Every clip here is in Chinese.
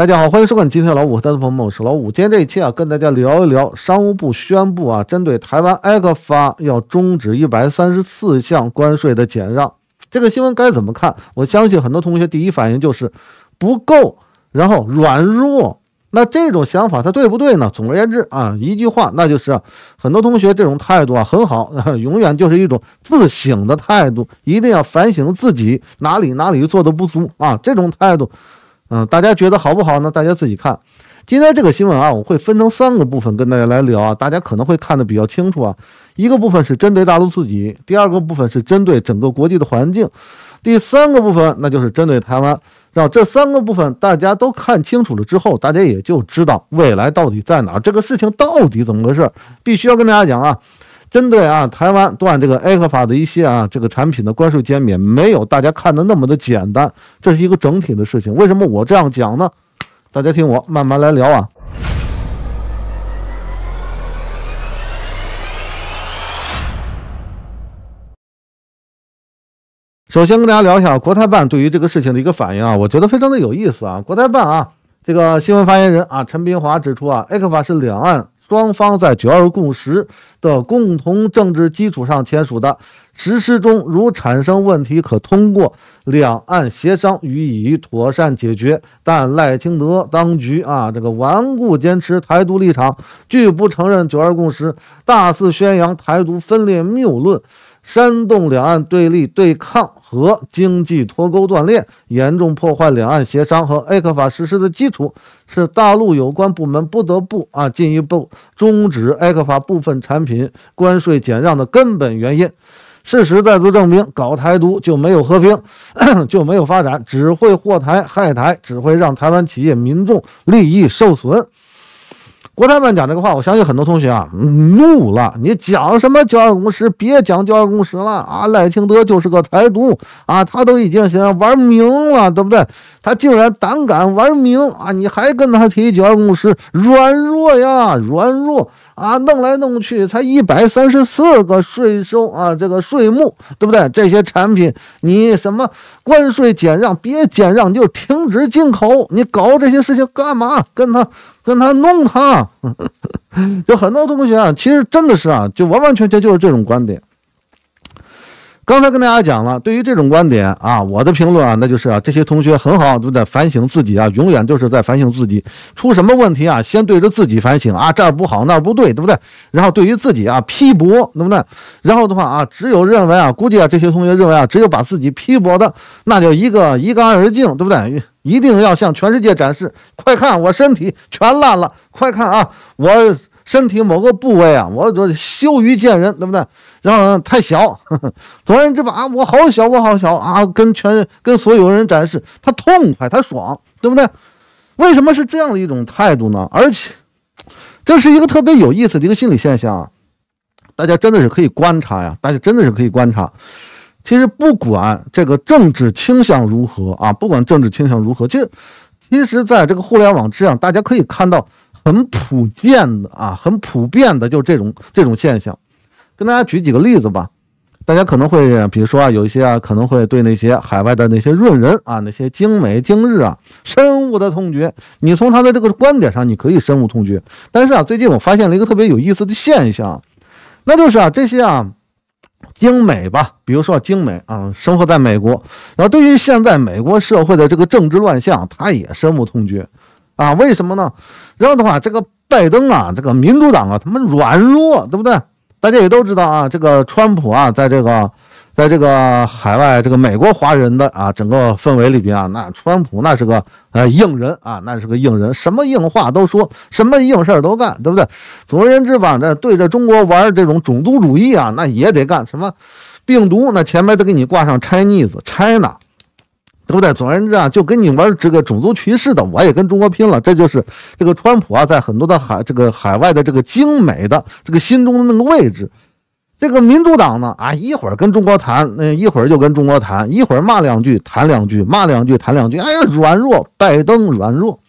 大家好，欢迎收看今天的老五单朋友们我是老五。今天这一期啊，跟大家聊一聊商务部宣布啊，针对台湾埃克法要终止一百三十四项关税的减让。这个新闻该怎么看？我相信很多同学第一反应就是不够，然后软弱。那这种想法它对不对呢？总而言之啊，一句话，那就是很多同学这种态度啊很好，永远就是一种自省的态度，一定要反省自己哪里哪里做的不足啊，这种态度。嗯，大家觉得好不好呢？大家自己看。今天这个新闻啊，我会分成三个部分跟大家来聊啊，大家可能会看得比较清楚啊。一个部分是针对大陆自己，第二个部分是针对整个国际的环境，第三个部分那就是针对台湾。让这三个部分大家都看清楚了之后，大家也就知道未来到底在哪儿，这个事情到底怎么回事，必须要跟大家讲啊。针对啊，台湾断这个埃克法的一些啊这个产品的关税减免，没有大家看的那么的简单，这是一个整体的事情。为什么我这样讲呢？大家听我慢慢来聊啊。首先跟大家聊一下国台办对于这个事情的一个反应啊，我觉得非常的有意思啊。国台办啊，这个新闻发言人啊陈斌华指出啊，埃克法是两岸。双方在“九二共识”的共同政治基础上签署的，实施中如产生问题，可通过两岸协商予以妥善解决。但赖清德当局啊，这个顽固坚持台独立场，拒不承认“九二共识”，大肆宣扬台独分裂谬论。煽动两岸对立对抗和经济脱钩断裂，严重破坏两岸协商和埃克法实施的基础，是大陆有关部门不得不啊进一步终止埃克法部分产品关税减让的根本原因。事实再次证明，搞台独就没有和平，就没有发展，只会祸台害台，只会让台湾企业民众利益受损。国台办讲这个话，我相信很多同学啊怒了。你讲什么“九二共识”？别讲“九二共识”了啊！赖清德就是个台独啊，他都已经现在玩明了，对不对？他竟然胆敢玩明啊！你还跟他提“九二共识”？软弱呀，软弱啊！弄来弄去才一百三十四个税收啊，这个税目，对不对？这些产品你什么关税减让？别减让就停止进口，你搞这些事情干嘛？跟他。跟他弄他，就很多同学啊，其实真的是啊，就完完全全就是这种观点。刚才跟大家讲了，对于这种观点啊，我的评论啊，那就是啊，这些同学很好，都在反省自己啊，永远就是在反省自己，出什么问题啊，先对着自己反省啊，这儿不好那儿不对，对不对？然后对于自己啊批驳，对不对？然后的话啊，只有认为啊，估计啊，这些同学认为啊，只有把自己批驳的，那就一个一干二净，对不对？一定要向全世界展示，快看我身体全烂了，快看啊，我。身体某个部位啊，我我羞于见人，对不对？然后太小，总而言之吧，啊，我好小，我好小啊，跟全跟所有人展示，他痛快，他爽，对不对？为什么是这样的一种态度呢？而且，这是一个特别有意思的一个心理现象啊，大家真的是可以观察呀，大家真的是可以观察。其实不管这个政治倾向如何啊，不管政治倾向如何，其实，其实在这个互联网之上，大家可以看到。很普遍的啊，很普遍的，就这种这种现象。跟大家举几个例子吧，大家可能会，比如说啊，有一些啊，可能会对那些海外的那些润人啊，那些精美精日啊，深恶的痛绝。你从他的这个观点上，你可以深恶痛绝。但是啊，最近我发现了一个特别有意思的现象，那就是啊，这些啊，精美吧，比如说精美啊，生活在美国，然后对于现在美国社会的这个政治乱象，他也深恶痛绝。啊，为什么呢？然后的话，这个拜登啊，这个民主党啊，他们软弱，对不对？大家也都知道啊，这个川普啊，在这个，在这个海外这个美国华人的啊整个氛围里边啊，那川普那是个呃硬人啊，那是个硬人，什么硬话都说，什么硬事儿都干，对不对？总而言之吧，那对着中国玩这种种族主义啊，那也得干什么病毒，那前面得给你挂上 Chinese，China。对不对？总而言之啊，就跟你玩这个种族歧视的，我也跟中国拼了。这就是这个川普啊，在很多的海这个海外的这个精美的这个心中的那个位置。这个民主党呢啊，一会儿跟中国谈，那一会儿就跟中国谈，一会儿骂两句谈两句，骂两句谈两句。哎呀，软弱，拜登软弱。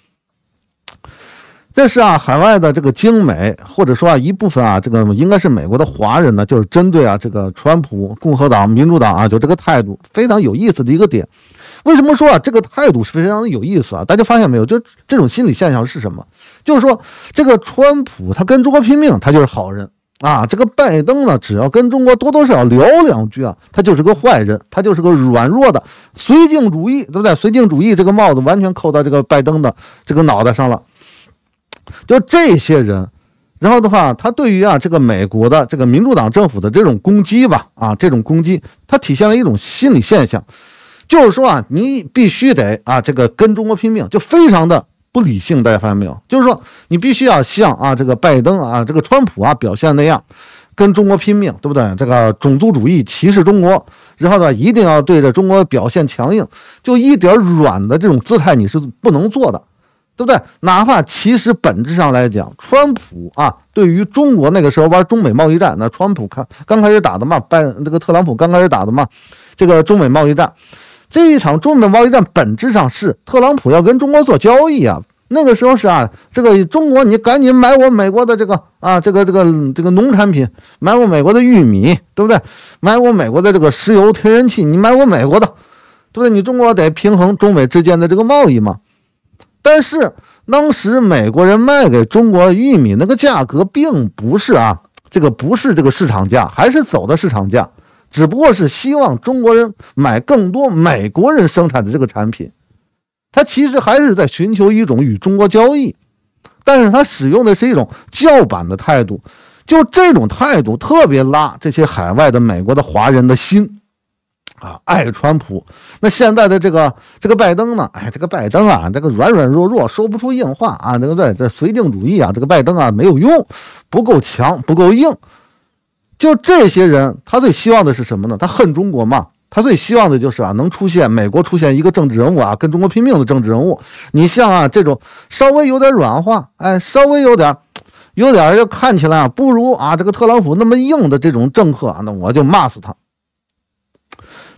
这是啊，海外的这个精美，或者说啊一部分啊，这个应该是美国的华人呢，就是针对啊这个川普、共和党、民主党啊，就这个态度非常有意思的一个点。为什么说啊这个态度是非常的有意思啊？大家发现没有？就这种心理现象是什么？就是说这个川普他跟中国拼命，他就是好人啊。这个拜登呢，只要跟中国多多少少聊两句啊，他就是个坏人，他就是个软弱的绥靖主义，对不对？绥靖主义这个帽子完全扣到这个拜登的这个脑袋上了。就这些人，然后的话，他对于啊这个美国的这个民主党政府的这种攻击吧，啊这种攻击，它体现了一种心理现象。就是说啊，你必须得啊，这个跟中国拼命，就非常的不理性。大家发现没有？就是说，你必须要像啊，这个拜登啊，这个川普啊表现那样，跟中国拼命，对不对？这个种族主义歧视中国，然后呢，一定要对着中国表现强硬，就一点软的这种姿态你是不能做的，对不对？哪怕其实本质上来讲，川普啊，对于中国那个时候玩中美贸易战，那川普看刚开始打的嘛，拜这个特朗普刚开始打的嘛，这个中美贸易战。这一场中美贸易战本质上是特朗普要跟中国做交易啊，那个时候是啊，这个中国你赶紧买我美国的这个啊，这个这个这个农产品，买我美国的玉米，对不对？买我美国的这个石油、天然气，你买我美国的，对不对？你中国得平衡中美之间的这个贸易嘛。但是当时美国人卖给中国玉米那个价格并不是啊，这个不是这个市场价，还是走的市场价。只不过是希望中国人买更多美国人生产的这个产品，他其实还是在寻求一种与中国交易，但是他使用的是一种叫板的态度，就这种态度特别拉这些海外的美国的华人的心，啊，爱川普。那现在的这个这个拜登呢？哎，这个拜登啊，这个软软弱弱，说不出硬话啊，对不对？这绥靖主义啊，这个拜登啊没有用，不够强，不够硬。就这些人，他最希望的是什么呢？他恨中国嘛？他最希望的就是啊，能出现美国出现一个政治人物啊，跟中国拼命的政治人物。你像啊这种稍微有点软化，哎，稍微有点，有点要看起来啊不如啊这个特朗普那么硬的这种政客啊，那我就骂死他。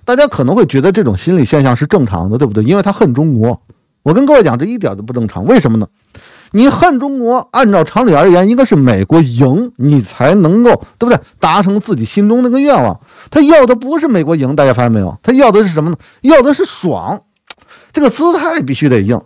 大家可能会觉得这种心理现象是正常的，对不对？因为他恨中国。我跟各位讲，这一点都不正常。为什么呢？你恨中国，按照常理而言，应该是美国赢，你才能够，对不对？达成自己心中那个愿望。他要的不是美国赢，大家发现没有？他要的是什么呢？要的是爽，这个姿态必须得硬，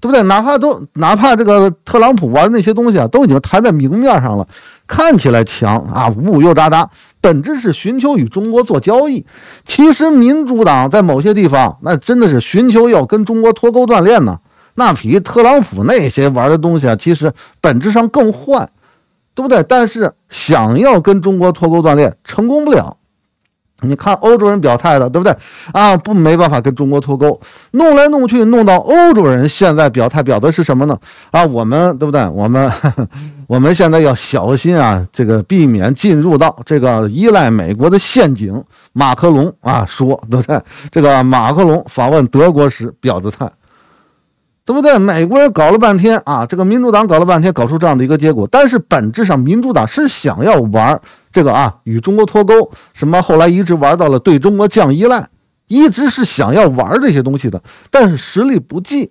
对不对？哪怕都哪怕这个特朗普玩那些东西啊，都已经摊在明面上了，看起来强啊，五五又渣渣，本质是寻求与中国做交易。其实民主党在某些地方，那真的是寻求要跟中国脱钩断链呢。那比特朗普那些玩的东西啊，其实本质上更坏，对不对？但是想要跟中国脱钩断裂，成功不了。你看欧洲人表态的，对不对？啊，不，没办法跟中国脱钩，弄来弄去，弄到欧洲人现在表态表的是什么呢？啊，我们对不对？我们 我们现在要小心啊，这个避免进入到这个依赖美国的陷阱。马克龙啊说，对不对？这个马克龙访问德国时表的态。对不对？美国人搞了半天啊，这个民主党搞了半天，搞出这样的一个结果。但是本质上，民主党是想要玩这个啊，与中国脱钩，什么后来一直玩到了对中国降依赖，一直是想要玩这些东西的。但是实力不济，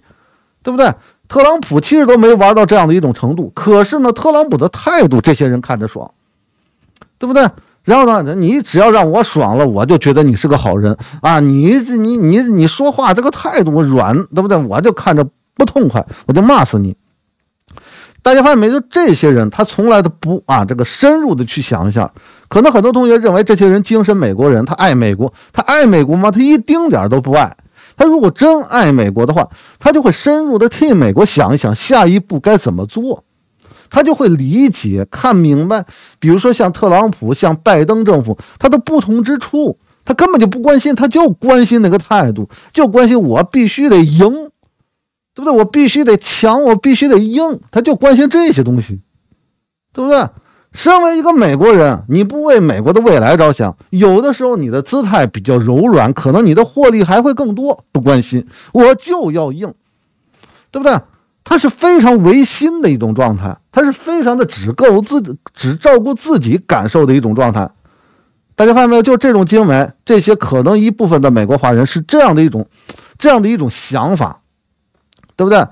对不对？特朗普其实都没玩到这样的一种程度。可是呢，特朗普的态度，这些人看着爽，对不对？然后呢，你只要让我爽了，我就觉得你是个好人啊！你你你你说话这个态度软，对不对？我就看着。不痛快，我就骂死你！大家发现没？就这些人，他从来都不啊，这个深入的去想一下。可能很多同学认为这些人精神美国人，他爱美国，他爱美国吗？他一丁点都不爱。他如果真爱美国的话，他就会深入的替美国想一想下一步该怎么做，他就会理解、看明白。比如说像特朗普、像拜登政府，他的不同之处，他根本就不关心，他就关心那个态度，就关心我必须得赢。对不对？我必须得强，我必须得硬，他就关心这些东西，对不对？身为一个美国人，你不为美国的未来着想，有的时候你的姿态比较柔软，可能你的获利还会更多。不关心，我就要硬，对不对？他是非常违心的一种状态，他是非常的只够自，只照顾自己感受的一种状态。大家发现没有？就这种经纬，这些可能一部分的美国华人是这样的一种，这样的一种想法。对不对？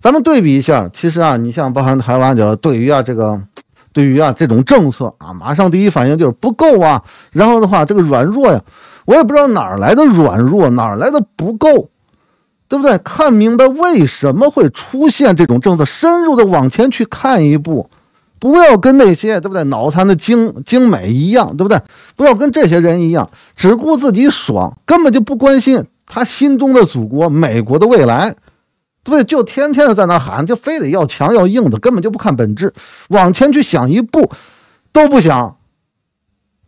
咱们对比一下，其实啊，你像包含台湾，就对于啊这个，对于啊这种政策啊，马上第一反应就是不够啊。然后的话，这个软弱呀，我也不知道哪儿来的软弱，哪儿来的不够。对不对？看明白为什么会出现这种政策，深入的往前去看一步，不要跟那些对不对脑残的精精美一样，对不对？不要跟这些人一样，只顾自己爽，根本就不关心他心中的祖国美国的未来，对？就天天的在那喊，就非得要强要硬的，根本就不看本质，往前去想一步都不想。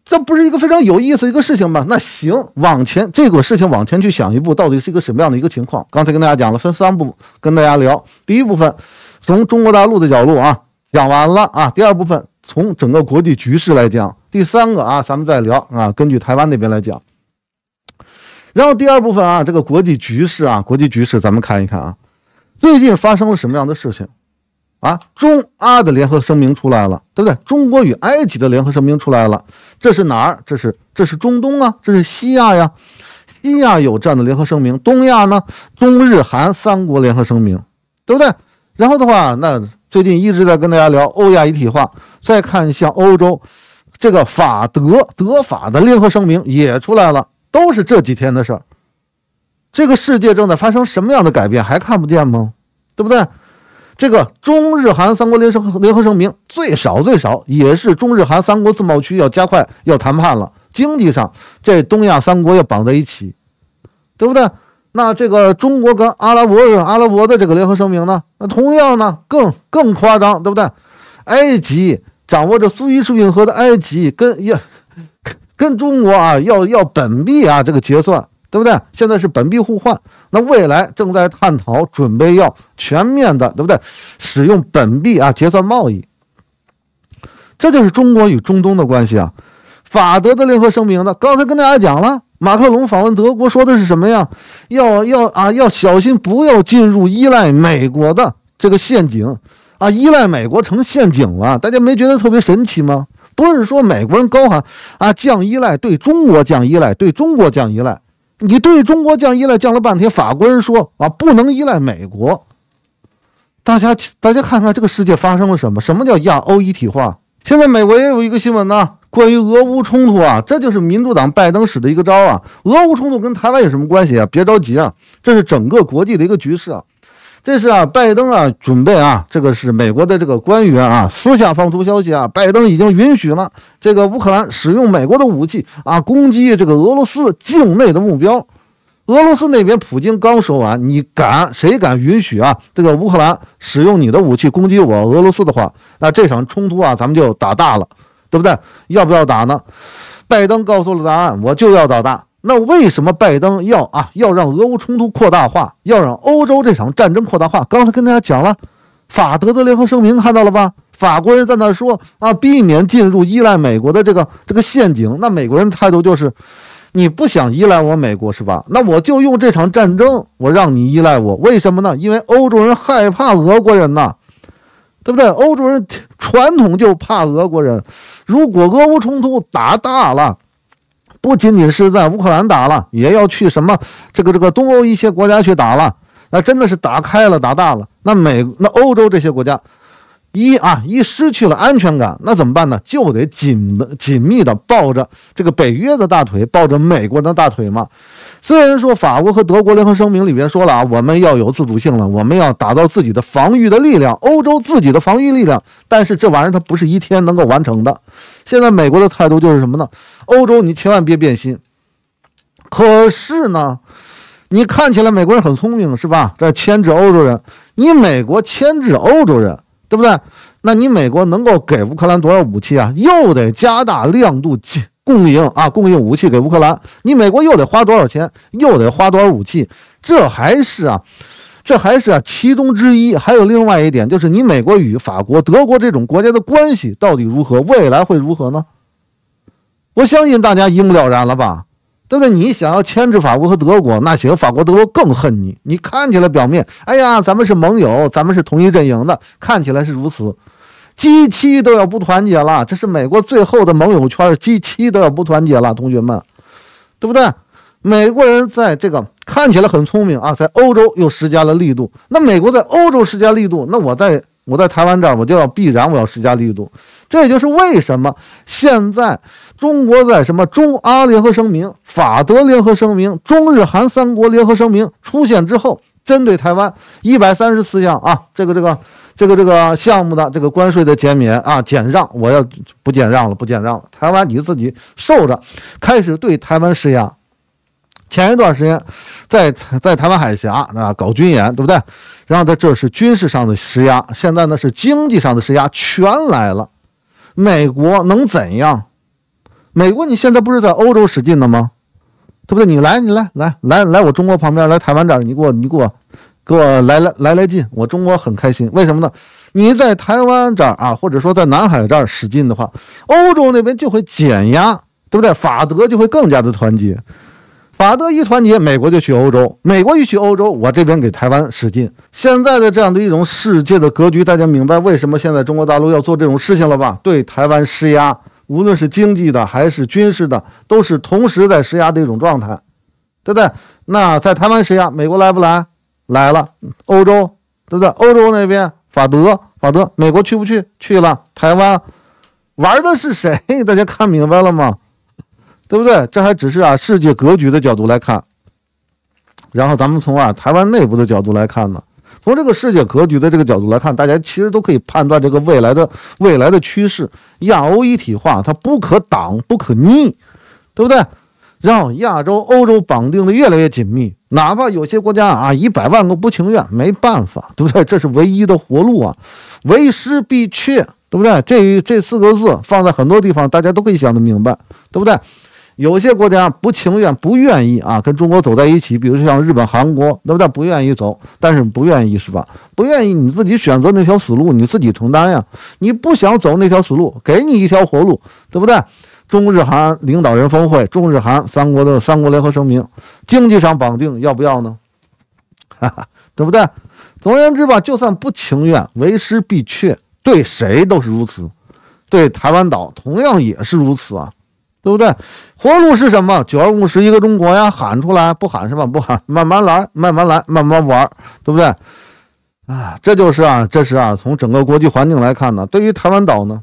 这不是一个非常有意思一个事情吗？那行，往前这个事情往前去想一步，到底是一个什么样的一个情况？刚才跟大家讲了，分三步跟大家聊。第一部分从中国大陆的角度啊讲完了啊，第二部分从整个国际局势来讲，第三个啊咱们再聊啊，根据台湾那边来讲。然后第二部分啊，这个国际局势啊，国际局势咱们看一看啊，最近发生了什么样的事情？啊，中阿的联合声明出来了，对不对？中国与埃及的联合声明出来了，这是哪儿？这是这是中东啊，这是西亚呀。西亚有这样的联合声明，东亚呢？中日韩三国联合声明，对不对？然后的话，那最近一直在跟大家聊欧亚一体化，再看像欧洲，这个法德德法的联合声明也出来了，都是这几天的事儿。这个世界正在发生什么样的改变，还看不见吗？对不对？这个中日韩三国联声联合声明，最少最少也是中日韩三国自贸区要加快要谈判了。经济上，这东亚三国要绑在一起，对不对？那这个中国跟阿拉伯阿拉伯的这个联合声明呢？那同样呢，更更夸张，对不对？埃及掌握着苏伊士运河的埃及，跟要跟中国啊要要本币啊这个结算。对不对？现在是本币互换，那未来正在探讨，准备要全面的，对不对？使用本币啊结算贸易，这就是中国与中东的关系啊。法德的联合声明呢？刚才跟大家讲了，马克龙访问德国说的是什么呀？要要啊，要小心，不要进入依赖美国的这个陷阱啊！依赖美国成陷阱了，大家没觉得特别神奇吗？不是说美国人高喊啊降依赖，对中国降依赖，对中国降依赖。你对中国降依赖降了半天，法国人说啊，不能依赖美国。大家大家看看这个世界发生了什么？什么叫亚欧一体化？现在美国也有一个新闻呢，关于俄乌冲突啊，这就是民主党拜登使的一个招啊。俄乌冲突跟台湾有什么关系啊？别着急啊，这是整个国际的一个局势啊。这是啊，拜登啊，准备啊，这个是美国的这个官员啊，私下放出消息啊，拜登已经允许了这个乌克兰使用美国的武器啊，攻击这个俄罗斯境内的目标。俄罗斯那边普京刚说完，你敢谁敢允许啊？这个乌克兰使用你的武器攻击我俄罗斯的话，那这场冲突啊，咱们就打大了，对不对？要不要打呢？拜登告诉了答案，我就要打大。那为什么拜登要啊要让俄乌冲突扩大化，要让欧洲这场战争扩大化？刚才跟大家讲了，法德的联合声明看到了吧？法国人在那说啊，避免进入依赖美国的这个这个陷阱。那美国人态度就是，你不想依赖我美国是吧？那我就用这场战争，我让你依赖我。为什么呢？因为欧洲人害怕俄国人呐，对不对？欧洲人传统就怕俄国人。如果俄乌冲突打大了，不仅仅是在乌克兰打了，也要去什么这个这个东欧一些国家去打了，那真的是打开了打大了。那美那欧洲这些国家，一啊一失去了安全感，那怎么办呢？就得紧的紧密的抱着这个北约的大腿，抱着美国的大腿嘛。虽然说法国和德国联合声明里边说了啊，我们要有自主性了，我们要打造自己的防御的力量，欧洲自己的防御力量，但是这玩意儿它不是一天能够完成的。现在美国的态度就是什么呢？欧洲，你千万别变心。可是呢，你看起来美国人很聪明，是吧？这牵制欧洲人，你美国牵制欧洲人，对不对？那你美国能够给乌克兰多少武器啊？又得加大亮度供应啊，供应武器给乌克兰。你美国又得花多少钱？又得花多少武器？这还是啊？这还是啊，其中之一。还有另外一点，就是你美国与法国、德国这种国家的关系到底如何？未来会如何呢？我相信大家一目了然了吧？对不对？你想要牵制法国和德国，那行，法国、德国更恨你。你看起来表面，哎呀，咱们是盟友，咱们是同一阵营的，看起来是如此。G 七都要不团结了，这是美国最后的盟友圈，G 七都要不团结了，同学们，对不对？美国人在这个看起来很聪明啊，在欧洲又施加了力度。那美国在欧洲施加力度，那我在我在台湾这儿，我就要必然我要施加力度。这也就是为什么现在中国在什么中阿联合声明、法德联合声明、中日韩三国联合声明出现之后，针对台湾一百三十四项啊，这个这个这个这个项目的这个关税的减免啊减让，我要不减让了，不减让了，台湾你自己受着，开始对台湾施压。前一段时间，在在台湾海峡啊搞军演，对不对？然后在这是军事上的施压，现在呢是经济上的施压，全来了。美国能怎样？美国你现在不是在欧洲使劲呢吗？对不对？你来，你来，来来来，我中国旁边，来台湾这儿，你给我，你给我，给我来来来来劲，我中国很开心。为什么呢？你在台湾这儿啊，或者说在南海这儿使劲的话，欧洲那边就会减压，对不对？法德就会更加的团结。法德一团结，美国就去欧洲；美国一去欧洲，我这边给台湾使劲。现在的这样的一种世界的格局，大家明白为什么现在中国大陆要做这种事情了吧？对台湾施压，无论是经济的还是军事的，都是同时在施压的一种状态，对不对？那在台湾施压，美国来不来？来了。欧洲，对不对？欧洲那边，法德，法德，美国去不去？去了。台湾，玩的是谁？大家看明白了吗？对不对？这还只是啊世界格局的角度来看，然后咱们从啊台湾内部的角度来看呢，从这个世界格局的这个角度来看，大家其实都可以判断这个未来的未来的趋势。亚欧一体化它不可挡不可逆，对不对？让亚洲、欧洲绑定的越来越紧密，哪怕有些国家啊一百万个不情愿，没办法，对不对？这是唯一的活路啊，为师必去，对不对？这这四个字放在很多地方，大家都可以想得明白，对不对？有些国家不情愿、不愿意啊，跟中国走在一起，比如像日本、韩国，对不对？不愿意走，但是不愿意是吧？不愿意，你自己选择那条死路，你自己承担呀。你不想走那条死路，给你一条活路，对不对？中日韩领导人峰会，中日韩三国的三国联合声明，经济上绑定，要不要呢？哈哈，对不对？总而言之吧，就算不情愿，为师必去，对谁都是如此，对台湾岛同样也是如此啊。对不对？活路是什么？九二共识一个中国呀，喊出来不喊是吧？不喊，慢慢来，慢慢来，慢慢玩，对不对？啊，这就是啊，这是啊，从整个国际环境来看呢，对于台湾岛呢，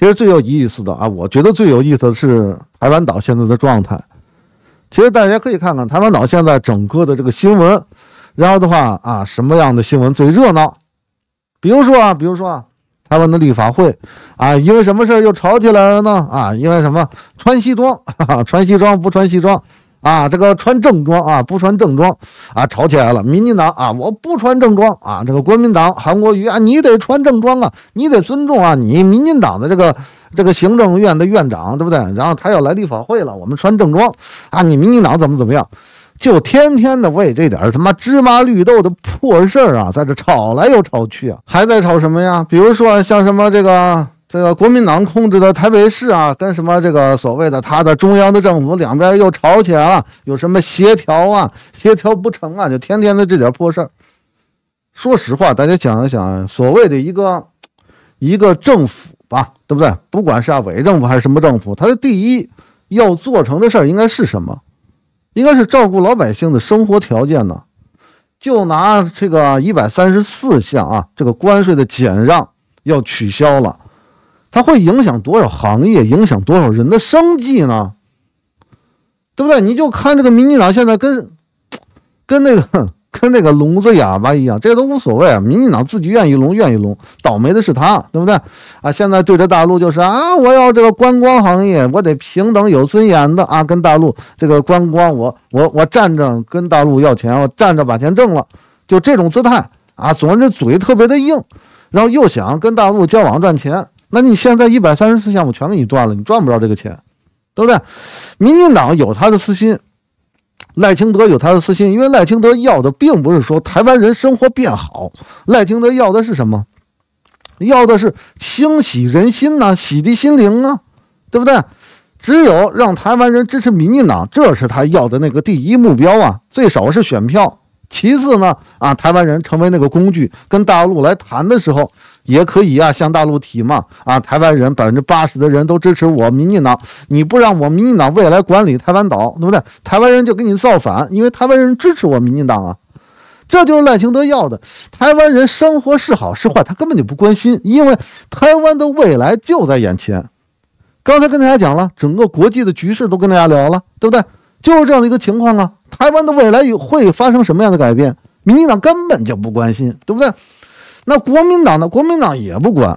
其实最有意思的啊，我觉得最有意思的是台湾岛现在的状态。其实大家可以看看台湾岛现在整个的这个新闻，然后的话啊，什么样的新闻最热闹？比如说啊，比如说啊。台湾的立法会啊，因为什么事又吵起来了呢？啊，因为什么穿西装，穿西装不穿西装啊？这个穿正装啊，不穿正装啊，吵起来了。民进党啊，我不穿正装啊。这个国民党韩国瑜啊，你得穿正装啊，你得尊重啊，你民进党的这个这个行政院的院长，对不对？然后他要来立法会了，我们穿正装啊，你民进党怎么怎么样？就天天的为这点他妈芝麻绿豆的破事儿啊，在这吵来又吵去啊，还在吵什么呀？比如说像什么这个这个国民党控制的台北市啊，跟什么这个所谓的他的中央的政府两边又吵起来了，有什么协调啊，协调不成啊，就天天的这点破事儿。说实话，大家想一想，所谓的一个一个政府吧，对不对？不管是啊伪政府还是什么政府，他的第一要做成的事儿应该是什么？应该是照顾老百姓的生活条件呢，就拿这个一百三十四项啊，这个关税的减让要取消了，它会影响多少行业，影响多少人的生计呢？对不对？你就看这个民进党现在跟跟那个。跟那个聋子哑巴一样，这都无所谓啊。民进党自己愿意聋，愿意聋，倒霉的是他，对不对？啊，现在对着大陆就是啊，我要这个观光行业，我得平等有尊严的啊，跟大陆这个观光，我我我站着跟大陆要钱，我站着把钱挣了，就这种姿态啊。总之嘴特别的硬，然后又想跟大陆交往赚钱，那你现在一百三十四项目全给你断了，你赚不着这个钱，对不对？民进党有他的私心。赖清德有他的私心，因为赖清德要的并不是说台湾人生活变好，赖清德要的是什么？要的是清洗人心呐，洗涤心灵啊，对不对？只有让台湾人支持民进党，这是他要的那个第一目标啊，最少是选票。其次呢，啊，台湾人成为那个工具，跟大陆来谈的时候。也可以啊，向大陆提嘛啊！台湾人百分之八十的人都支持我民进党，你不让我民进党未来管理台湾岛，对不对？台湾人就给你造反，因为台湾人支持我民进党啊！这就是赖清德要的。台湾人生活是好是坏，他根本就不关心，因为台湾的未来就在眼前。刚才跟大家讲了，整个国际的局势都跟大家聊了，对不对？就是这样的一个情况啊。台湾的未来有会发生什么样的改变？民进党根本就不关心，对不对？那国民党呢？国民党也不管，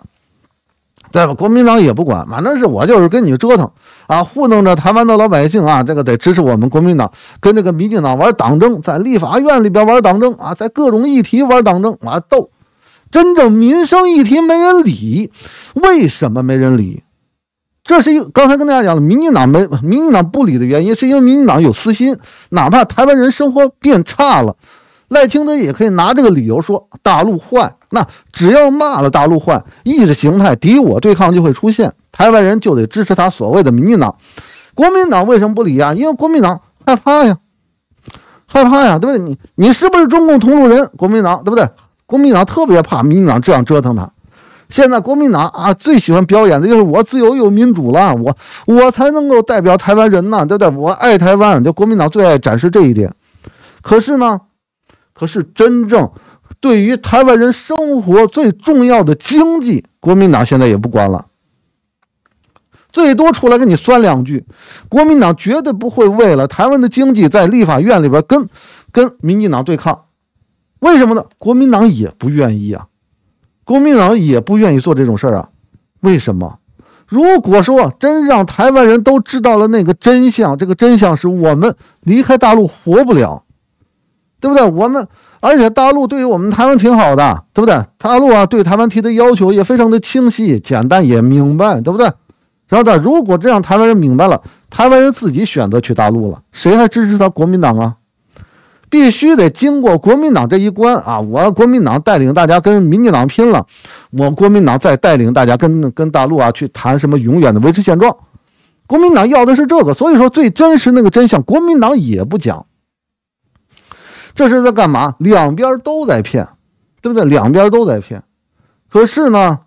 对吧？国民党也不管，反正是我就是跟你折腾啊，糊弄着台湾的老百姓啊，这个得支持我们国民党，跟这个民进党玩党争，在立法院里边玩党争啊，在各种议题玩党争啊，斗。真正民生议题没人理，为什么没人理？这是一刚才跟大家讲了，民进党没民进党不理的原因，是因为民进党有私心，哪怕台湾人生活变差了。赖清德也可以拿这个理由说大陆坏，那只要骂了大陆坏，意识形态敌我对抗就会出现，台湾人就得支持他所谓的民进党。国民党为什么不理啊？因为国民党害怕呀，害怕呀，对不对？你你是不是中共同路人？国民党对不对？国民党特别怕民进党这样折腾他。现在国民党啊，最喜欢表演的就是我自由又民主了，我我才能够代表台湾人呢，对不对？我爱台湾，就国民党最爱展示这一点。可是呢？可是，真正对于台湾人生活最重要的经济，国民党现在也不管了，最多出来跟你酸两句。国民党绝对不会为了台湾的经济在立法院里边跟跟民进党对抗。为什么呢？国民党也不愿意啊，国民党也不愿意做这种事儿啊。为什么？如果说真让台湾人都知道了那个真相，这个真相是我们离开大陆活不了。对不对？我们而且大陆对于我们台湾挺好的，对不对？大陆啊，对台湾提的要求也非常的清晰、简单，也明白，对不对？然后呢，如果这样台湾人明白了，台湾人自己选择去大陆了，谁还支持他国民党啊？必须得经过国民党这一关啊！我国民党带领大家跟民进党拼了，我国民党再带领大家跟跟大陆啊去谈什么永远的维持现状。国民党要的是这个，所以说最真实那个真相，国民党也不讲。这是在干嘛？两边都在骗，对不对？两边都在骗。可是呢，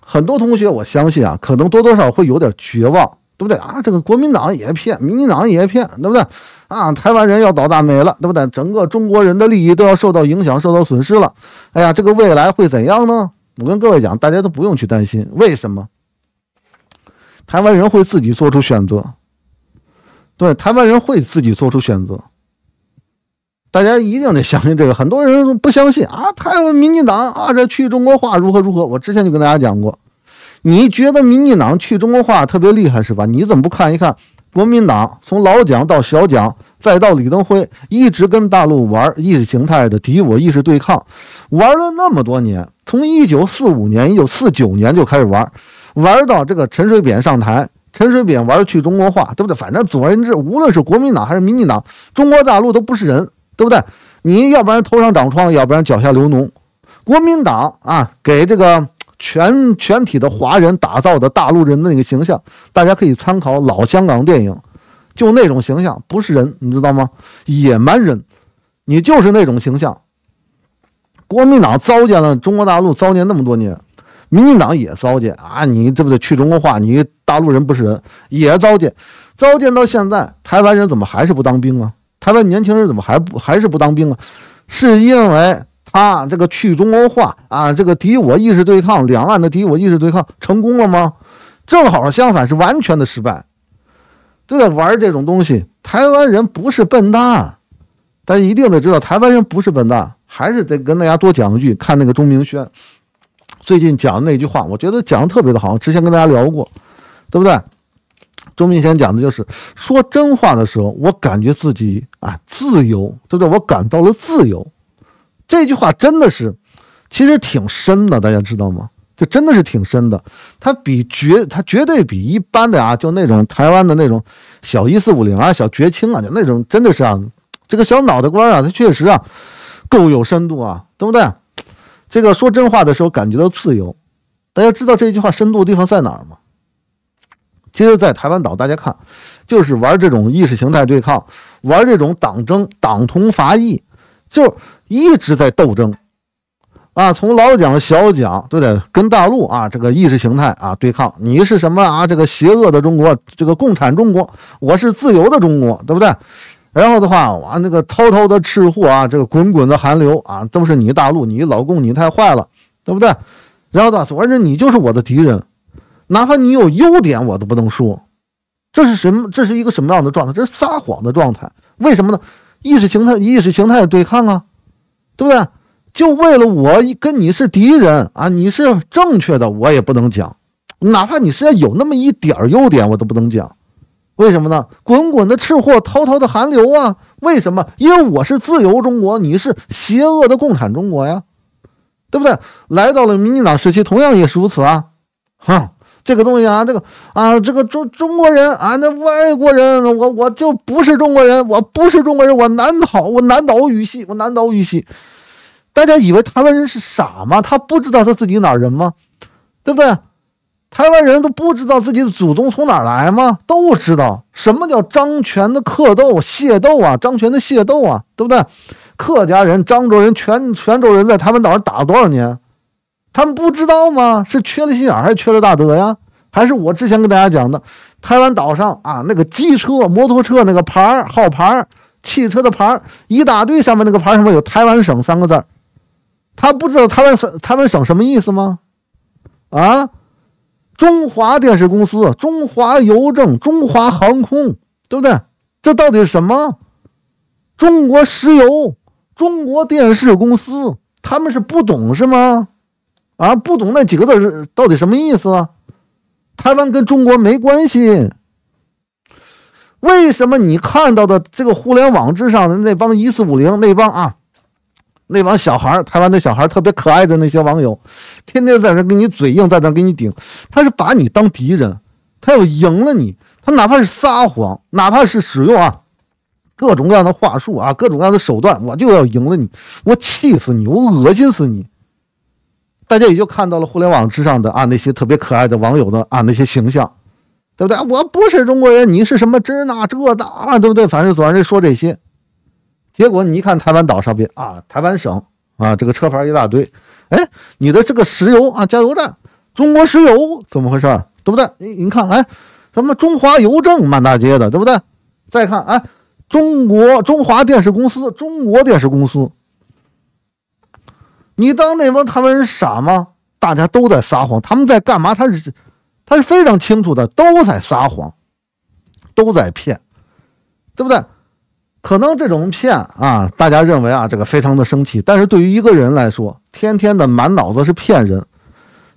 很多同学，我相信啊，可能多多少会有点绝望，对不对啊？这个国民党也骗，民进党也骗，对不对？啊，台湾人要倒大霉了，对不对？整个中国人的利益都要受到影响、受到损失了。哎呀，这个未来会怎样呢？我跟各位讲，大家都不用去担心。为什么？台湾人会自己做出选择。对，台湾人会自己做出选择。大家一定得相信这个，很多人不相信啊！台湾民进党啊，这去中国化如何如何？我之前就跟大家讲过，你觉得民进党去中国化特别厉害是吧？你怎么不看一看国民党从老蒋到小蒋再到李登辉，一直跟大陆玩意识形态的敌我意识对抗，玩了那么多年，从一九四五年、一九四九年就开始玩，玩到这个陈水扁上台，陈水扁玩去中国化，对不对？反正总而言之，无论是国民党还是民进党，中国大陆都不是人。对不对？你要不然头上长疮，要不然脚下流脓。国民党啊，给这个全全体的华人打造的大陆人的那个形象，大家可以参考老香港电影，就那种形象，不是人，你知道吗？野蛮人，你就是那种形象。国民党糟践了中国大陆，糟践那么多年，民进党也糟践啊！你对不对？去中国化，你大陆人不是人，也糟践，糟践到现在，台湾人怎么还是不当兵啊？台湾年轻人怎么还不还是不当兵啊？是因为他这个去中国化啊，这个敌我意识对抗，两岸的敌我意识对抗成功了吗？正好相反，是完全的失败。都在玩这种东西。台湾人不是笨蛋，大家一定得知道，台湾人不是笨蛋。还是得跟大家多讲一句，看那个钟明轩最近讲的那句话，我觉得讲的特别的好。之前跟大家聊过，对不对？周明贤讲的就是说真话的时候，我感觉自己啊自由，对不对？我感到了自由。这句话真的是，其实挺深的，大家知道吗？就真的是挺深的。他比绝，他绝对比一般的啊，就那种台湾的那种小一四五零啊、小绝青啊，就那种真的是啊，这个小脑袋瓜啊，他确实啊够有深度啊，对不对？这个说真话的时候感觉到自由，大家知道这句话深度的地方在哪儿吗？其实，在台湾岛，大家看，就是玩这种意识形态对抗，玩这种党争、党同伐异，就一直在斗争啊。从老蒋、小蒋，对不对？跟大陆啊，这个意识形态啊对抗，你是什么啊？这个邪恶的中国，这个共产中国，我是自由的中国，对不对？然后的话，哇，那个滔滔的赤货啊，这个滚滚的寒流啊，都是你大陆，你老共，你太坏了，对不对？然后的话，反正你就是我的敌人。哪怕你有优点，我都不能说，这是什么？这是一个什么样的状态？这是撒谎的状态。为什么呢？意识形态，意识形态对抗啊，对不对？就为了我跟你是敌人啊，你是正确的，我也不能讲，哪怕你是有那么一点优点，我都不能讲。为什么呢？滚滚的赤货，滔滔的寒流啊！为什么？因为我是自由中国，你是邪恶的共产中国呀，对不对？来到了民进党时期，同样也是如此啊！哼，这个东西啊，这个啊，这个中中国人啊，那外国人，我我就不是中国人，我不是中国人，我南岛，我南岛语系，我南岛语系。大家以为台湾人是傻吗？他不知道他自己哪人吗？对不对？台湾人都不知道自己的祖宗从哪来吗？都知道什么叫张权的克斗、械斗啊？张权的械斗啊，对不对？客家人、漳州人、泉泉州人在台湾岛上打了多少年？他们不知道吗？是缺了心眼还是缺了大德呀？还是我之前跟大家讲的，台湾岛上啊，那个机车、摩托车那个牌、号牌、汽车的牌一大堆，上面那个牌上面有“台湾省”三个字，他不知道台湾省台湾省什么意思吗？啊？中华电视公司、中华邮政、中华航空，对不对？这到底是什么？中国石油、中国电视公司，他们是不懂是吗？啊，不懂那几个字是到底什么意思啊？台湾跟中国没关系。为什么你看到的这个互联网之上的那帮一四五零那帮啊？那帮小孩台湾的小孩特别可爱的那些网友，天天在那跟你嘴硬，在那给你顶，他是把你当敌人，他要赢了你，他哪怕是撒谎，哪怕是使用啊各种各样的话术啊，各种各样的手段，我就要赢了你，我气死你，我恶心死你。大家也就看到了互联网之上的啊那些特别可爱的网友的啊那些形象，对不对？我不是中国人，你是什么这那这的啊，对不对？反正总是说这些。结果你一看台湾岛上边啊，台湾省啊，这个车牌一大堆，哎，你的这个石油啊，加油站，中国石油怎么回事？对不对？你你看，哎，什么中华邮政满大街的，对不对？再看，哎，中国中华电视公司，中国电视公司，你当那帮台湾人傻吗？大家都在撒谎，他们在干嘛？他是他是非常清楚的，都在撒谎，都在骗，对不对？可能这种骗啊，大家认为啊，这个非常的生气。但是对于一个人来说，天天的满脑子是骗人，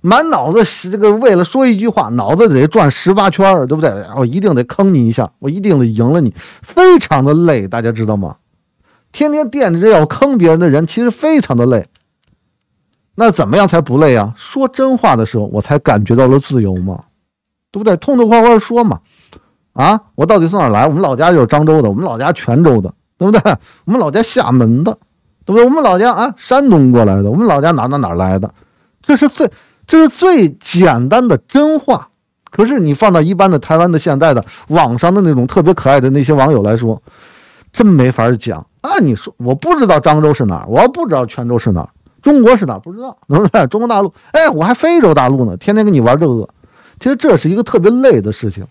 满脑子是这个为了说一句话，脑子得转十八圈对不对？我一定得坑你一下，我一定得赢了你，非常的累，大家知道吗？天天惦着要坑别人的人，其实非常的累。那怎么样才不累啊？说真话的时候，我才感觉到了自由嘛，对不对？痛痛快快说嘛。啊，我到底从哪来？我们老家就是漳州的，我们老家泉州的，对不对？我们老家厦门的，对不对？我们老家啊，山东过来的，我们老家哪哪哪来的？这是最，这是最简单的真话。可是你放到一般的台湾的现在的网上的那种特别可爱的那些网友来说，真没法讲啊！你说我不知道漳州是哪儿，我不知道泉州是哪儿，中国是哪不知道，对不对？中国大陆，哎，我还非洲大陆呢，天天跟你玩这个，其实这是一个特别累的事情。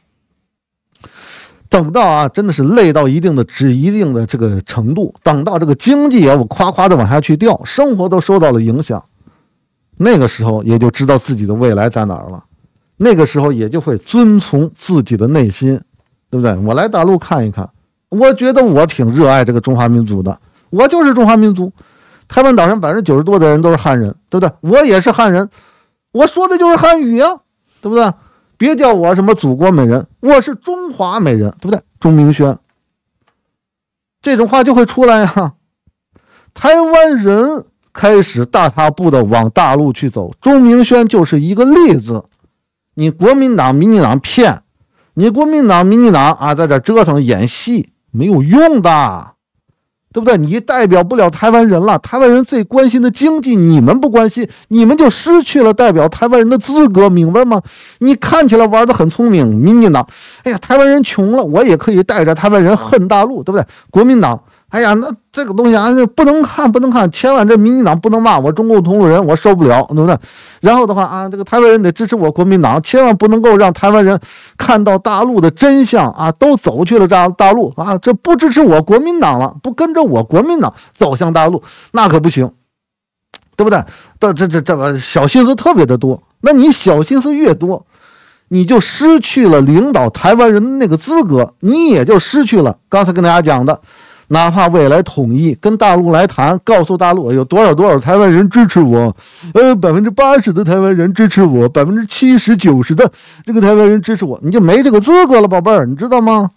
等到啊，真的是累到一定的、指一定的这个程度，等到这个经济啊，我夸夸的往下去掉，生活都受到了影响，那个时候也就知道自己的未来在哪儿了，那个时候也就会遵从自己的内心，对不对？我来大陆看一看，我觉得我挺热爱这个中华民族的，我就是中华民族。台湾岛上百分之九十多的人都是汉人，对不对？我也是汉人，我说的就是汉语呀，对不对？别叫我什么祖国美人，我是中华美人，对不对？钟明轩，这种话就会出来呀。台湾人开始大踏步的往大陆去走，钟明轩就是一个例子。你国民党、民进党骗你，国民党、民进党啊，在这折腾演戏没有用的。对不对？你代表不了台湾人了。台湾人最关心的经济，你们不关心，你们就失去了代表台湾人的资格，明白吗？你看起来玩得很聪明，民进党，哎呀，台湾人穷了，我也可以带着台湾人恨大陆，对不对？国民党。哎呀，那这个东西啊，不能看，不能看，千万这民进党不能骂我中共同路人，我受不了，对不对？然后的话啊，这个台湾人得支持我国民党，千万不能够让台湾人看到大陆的真相啊，都走去了这大陆啊，这不支持我国民党了，不跟着我国民党走向大陆，那可不行，对不对？这这这这个小心思特别的多，那你小心思越多，你就失去了领导台湾人的那个资格，你也就失去了刚才跟大家讲的，哪怕未来统一跟大陆来谈，告诉大陆有多少多少台湾人支持我，呃，百分之八十的台湾人支持我，百分之七十九十的这个台湾人支持我，你就没这个资格了，宝贝儿，你知道吗？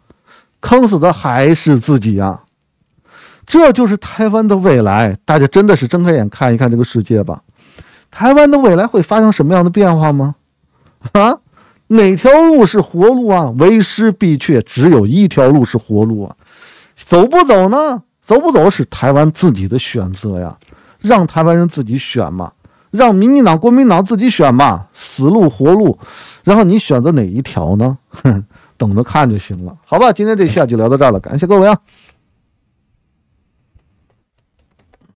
坑死的还是自己呀！这就是台湾的未来，大家真的是睁开眼看一看这个世界吧。台湾的未来会发生什么样的变化吗？啊，哪条路是活路啊？为师必去，只有一条路是活路啊。走不走呢？走不走是台湾自己的选择呀，让台湾人自己选嘛，让民进党、国民党自己选嘛，死路活路，然后你选择哪一条呢？哼，等着看就行了，好吧？今天这期就聊到这儿了，感谢各位啊。